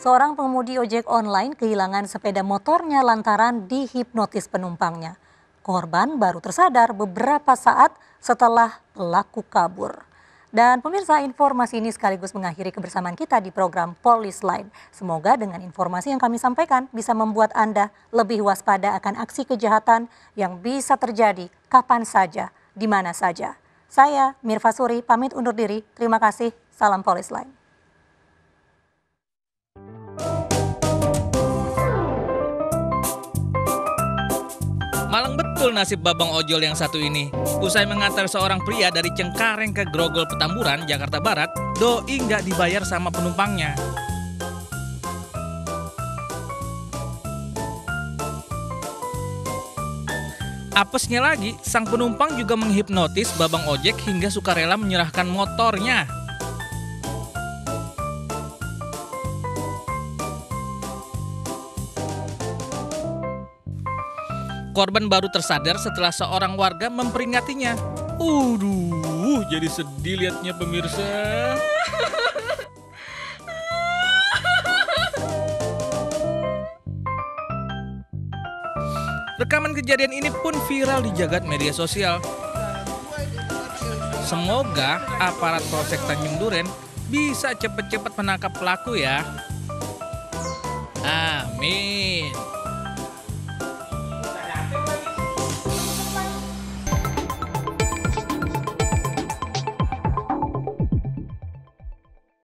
Seorang pengemudi ojek online kehilangan sepeda motornya lantaran dihipnotis penumpangnya. Korban baru tersadar beberapa saat setelah pelaku kabur. Dan pemirsa informasi ini sekaligus mengakhiri kebersamaan kita di program Polis Line. Semoga dengan informasi yang kami sampaikan bisa membuat Anda lebih waspada akan aksi kejahatan yang bisa terjadi kapan saja, di mana saja. Saya Mirfa Suri pamit undur diri. Terima kasih. Salam Polis Line. Malang betul nasib babang ojol yang satu ini. Usai mengantar seorang pria dari Cengkareng ke Grogol Petamburan, Jakarta Barat, doi nggak dibayar sama penumpangnya. Apesnya lagi, sang penumpang juga menghipnotis babang ojek hingga sukarela menyerahkan motornya. Korban baru tersadar setelah seorang warga memperingatinya. Uduh, jadi sedih liatnya pemirsa. Rekaman kejadian ini pun viral di jagat media sosial. Semoga aparat Polsek Tanjung Duren bisa cepat-cepat menangkap pelaku ya. Amin.